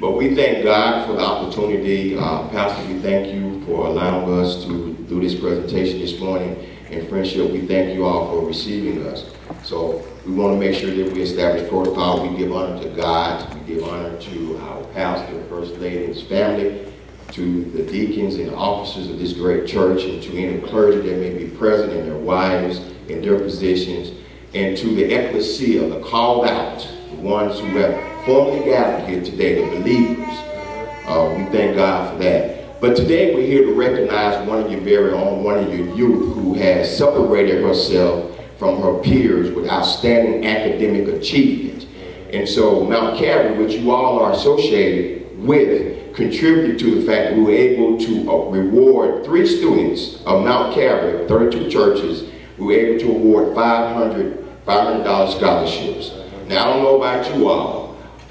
But we thank God for the opportunity. Uh, Pastor, we thank you for allowing us to do this presentation this morning. In friendship, we thank you all for receiving us. So we want to make sure that we establish protocol. We give honor to God. We give honor to our pastor, First Lady, and his family, to the deacons and officers of this great church, and to any clergy that may be present and their wives in their positions, and to the ecclesia, the called out, the ones who have formally gathered here today, the believers. Uh, we thank God for that. But today we're here to recognize one of your very own, one of your youth who has separated herself from her peers with outstanding academic achievement. And so Mount Calvary, which you all are associated with, contributed to the fact that we were able to uh, reward three students of Mount Calvary, 32 churches, we were able to award 500 $500 scholarships. Now, I don't know about you all,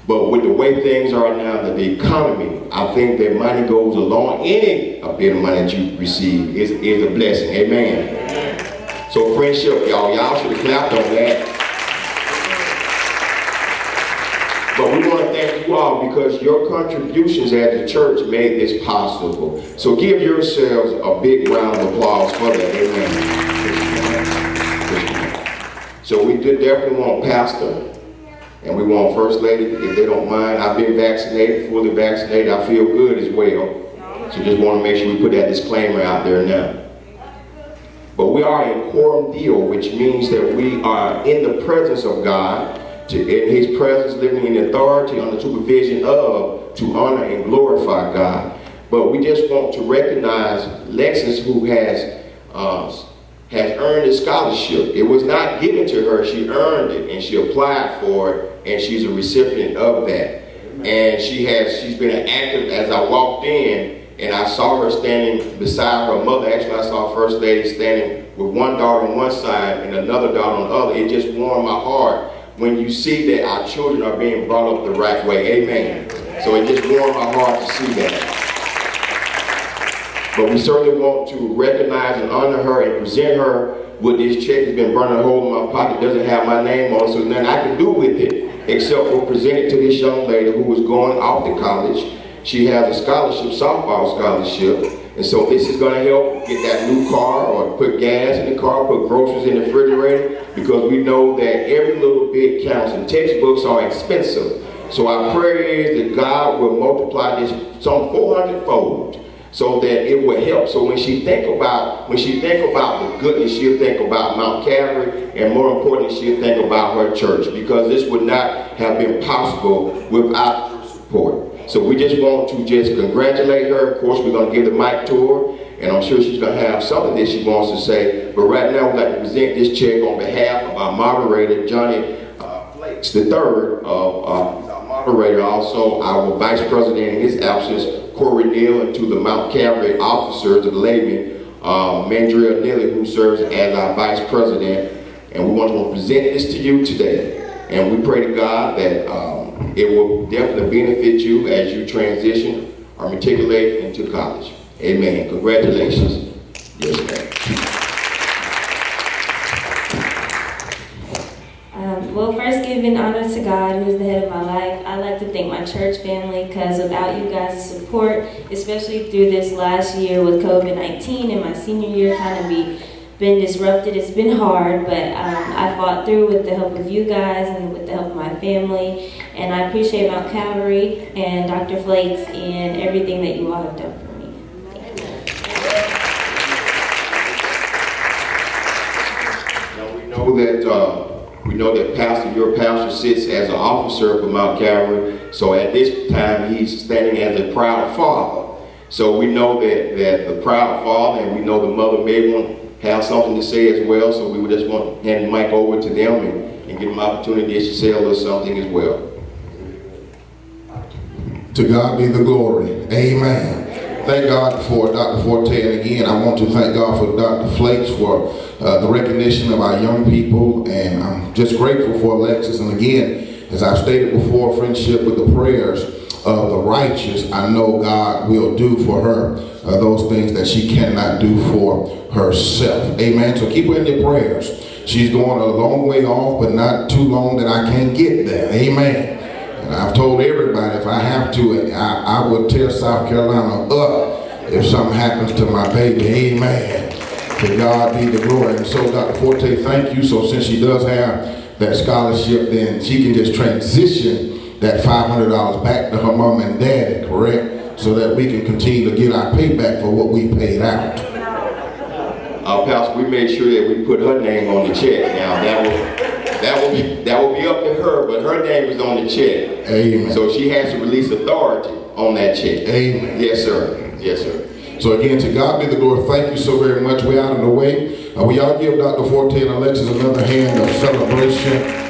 but with the way things are now, the economy, I think that money goes along. Any a bit of money that you receive is, is a blessing. Amen. So friendship, y'all, y'all should have clapped on that. But we want to thank you all because your contributions at the church made this possible. So give yourselves a big round of applause for that. Amen. So we did definitely want Pastor and we want First Lady, if they don't mind. I've been vaccinated, fully vaccinated. I feel good as well. So just want to make sure we put that disclaimer out there now. But we are in coram Deo, which means that we are in the presence of God, to, in his presence, living in authority under supervision of, to honor and glorify God. But we just want to recognize Lexus who has uh, has earned a scholarship. It was not given to her, she earned it and she applied for it and she's a recipient of that. And she has she's been active as I walked in and I saw her standing beside her mother. Actually, I saw First Lady standing with one daughter on one side and another daughter on the other. It just warmed my heart when you see that our children are being brought up the right way. Amen. So it just warmed my heart to see that. But we certainly want to recognize and honor her and present her with this check that's been burning a hole in my pocket. Doesn't have my name on it, so nothing I can do with it except for present it to this young lady who was going off to college she has a scholarship, softball scholarship, and so this is going to help get that new car or put gas in the car, put groceries in the refrigerator, because we know that every little bit counts and textbooks are expensive. So our prayer is that God will multiply this some 400 fold so that it will help. So when she think about when she think about the goodness, she'll think about Mount Calvary, and more importantly, she'll think about her church because this would not have been possible without support. So we just want to just congratulate her. Of course, we're going to give the mic to her, and I'm sure she's going to have something that she wants to say. But right now, we'd like to present this check on behalf of our moderator, Johnny uh, Flakes third of uh, our moderator, also our vice president in his absence, Corey Neal, and to the Mount Calvary officers of the layman, uh, Mandriel Neely, who serves as our vice president. And we want to present this to you today. And we pray to God that uh, it will definitely benefit you as you transition or matriculate into college. Amen. Congratulations. Yes, ma'am. Um, well, first giving honor to God, who is the head of my life. I'd like to thank my church family because without you guys' support, especially through this last year with COVID-19 and my senior year kind of be been disrupted. It's been hard, but um, I fought through with the help of you guys and with the help of my family. And I appreciate Mount Calvary and Dr. Flakes and everything that you all have done for me. Now we know that uh, we know that Pastor, your pastor sits as an officer for Mount Calvary. So at this time, he's standing as a proud father. So we know that, that the proud father, and we know the mother may want have something to say as well, so we would just want to hand the mic over to them and, and give them opportunity to say a little something as well. To God be the glory. Amen. Thank God for Dr. Forte. And again, I want to thank God for Dr. Flakes for uh, the recognition of our young people. And I'm just grateful for Alexis. And again, as I've stated before, friendship with the prayers of the righteous, I know God will do for her uh, those things that she cannot do for herself. Amen. So keep her in your prayers. She's going a long way off, but not too long that I can't get there. Amen. I've told everybody if I have to, I, I tear South Carolina up if something happens to my baby. Amen. To God be the glory. And so, Dr. Forte, thank you. So, since she does have that scholarship, then she can just transition that $500 back to her mom and dad, correct? So that we can continue to get our payback for what we paid out. Uh, Pastor, we made sure that we put her name on the check. Now, that will that will be that will be up to her, but her name is on the check. Amen. So she has to release authority on that check. Amen. Yes, sir. Yes, sir. So again, to God be the glory. Thank you so very much. We're out of the way. Uh, we all give Dr. Forte and Alexis another hand of celebration.